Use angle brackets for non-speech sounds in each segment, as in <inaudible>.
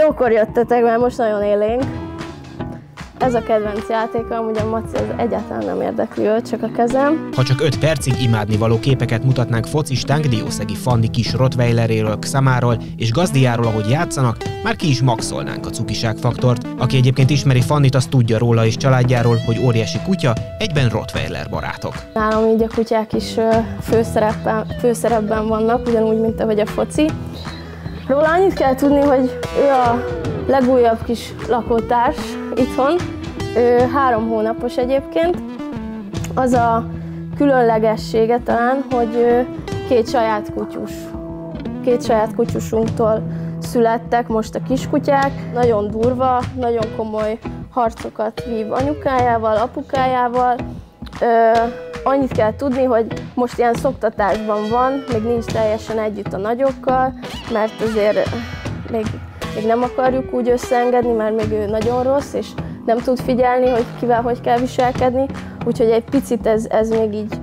Jókor jöttetek, mert most nagyon élénk. Ez a kedvenc játéka, amúgy a Maci az egyáltalán nem érdekli őt, csak a kezem. Ha csak 5 percig imádni való képeket mutatnánk focistánk Diószegi Fanni kis Rottweileréről, Xamáról és gazdiáról, ahogy játszanak, már ki is maxolnánk a cukiság faktort. Aki egyébként ismeri Fannit, az tudja róla és családjáról, hogy óriási kutya, egyben Rottweiler barátok. Nálam így a kutyák is főszerepben, főszerepben vannak, ugyanúgy, mint ahogy a foci. Róla annyit kell tudni, hogy ő a legújabb kis lakótárs itthon, ő három hónapos egyébként. Az a különlegessége talán, hogy két saját kutyus, két saját kutyusunktól születtek most a kiskutyák. Nagyon durva, nagyon komoly harcokat vív anyukájával, apukájával. Annyit kell tudni, hogy most ilyen szoktatásban van, még nincs teljesen együtt a nagyokkal, mert azért még, még nem akarjuk úgy összeengedni, mert még ő nagyon rossz, és nem tud figyelni, hogy kivel hogy kell viselkedni, úgyhogy egy picit ez, ez még így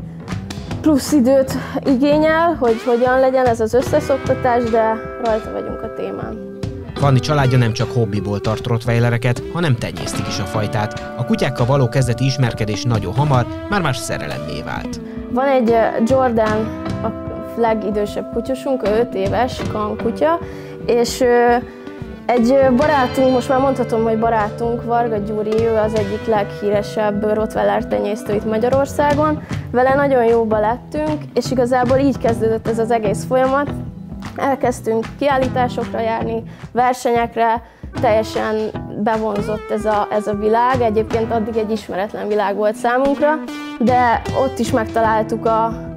plusz időt igényel, hogy hogyan legyen ez az összeszoktatás, de rajta vagyunk a témán. Fanni családja nem csak hobbiból tart rottweilereket, hanem tenyésztik is a fajtát. A kutyákkal való kezdeti ismerkedés nagyon hamar, már más szerelemmé vált. Van egy Jordan, a legidősebb kutyusunk, 5 éves kan kutya, és egy barátunk, most már mondhatom, hogy barátunk, Varga Gyuri, ő az egyik leghíresebb Rottweiler tenyésztő itt Magyarországon. Vele nagyon jóba lettünk, és igazából így kezdődött ez az egész folyamat. Elkezdtünk kiállításokra járni, versenyekre, teljesen bevonzott ez a, ez a világ. Egyébként addig egy ismeretlen világ volt számunkra, de ott is megtaláltuk a,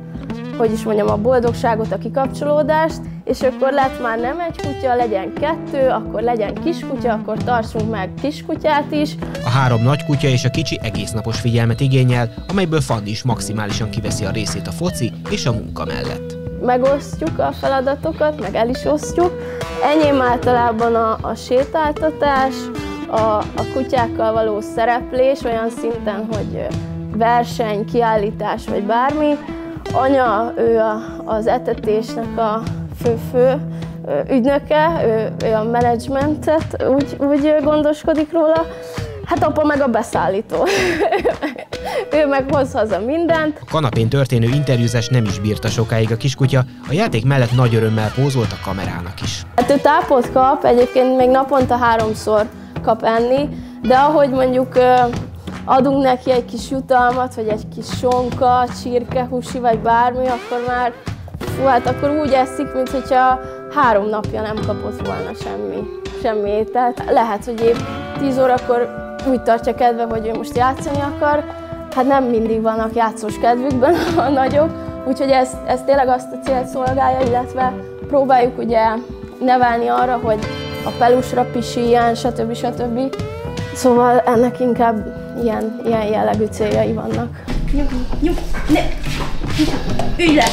hogy is mondjam, a boldogságot, a kikapcsolódást, és akkor lett már nem egy kutya, legyen kettő, akkor legyen kiskutya, akkor tartsunk meg kiskutyát is. A három nagy kutya és a kicsi egész napos figyelmet igényel, amelyből Fanni is maximálisan kiveszi a részét a foci és a munka mellett. Megosztjuk a feladatokat, meg el is osztjuk. Enyém általában a, a sétáltatás, a, a kutyákkal való szereplés olyan szinten, hogy verseny, kiállítás vagy bármi. Anya, ő a, az etetésnek a fő-fő ügynöke, ő, ő a menedzsmentet úgy, úgy gondoskodik róla. Hát apa meg a beszállító. <laughs> ő meg hoz haza mindent. A kanapén történő interjúzás nem is bírta sokáig a kiskutya, a játék mellett nagy örömmel pózolt a kamerának is. Hát ő tápot kap, egyébként még naponta háromszor kap enni, de ahogy mondjuk adunk neki egy kis jutalmat, vagy egy kis sonka, csirkehúsi, vagy bármi, akkor már fú, hát akkor úgy eszik, mint hogyha három napja nem kapott volna semmi, semmi Tehát Lehet, hogy épp 10 órakor úgy tartja kedve, hogy ő most játszani akar, hát nem mindig vannak játszós kedvükben <laughs> a nagyok, úgyhogy ez, ez tényleg azt a célt szolgálja, illetve próbáljuk ugye nevelni arra, hogy a pelusra pisiljen, stb. stb. Szóval ennek inkább ilyen, ilyen jellegű céljai vannak. Nyugi, nyugi, ne! Ülj le!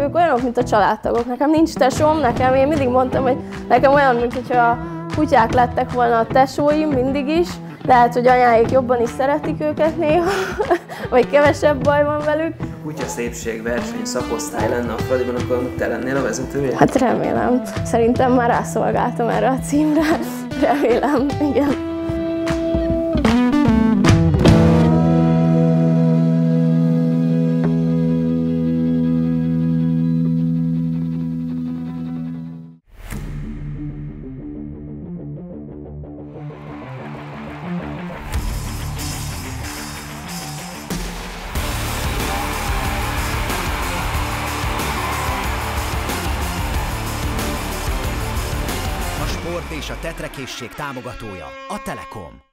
Ők olyanok, mint a családtagok. Nekem nincs tesóm, nekem én mindig mondtam, hogy nekem olyan, mint hogyha a kutyák lettek volna a tesóim mindig is. Lehet, hogy anyáik jobban is szeretik őket néha, <laughs> vagy kevesebb baj van velük. Kutya szépség verseny szakosztály lenne a Fradiban, akkor te lennél a vezetője? Hát remélem. Szerintem már rászolgáltam erre a címre. <laughs> Remélem, igen. És a tetrekészség támogatója a Telekom.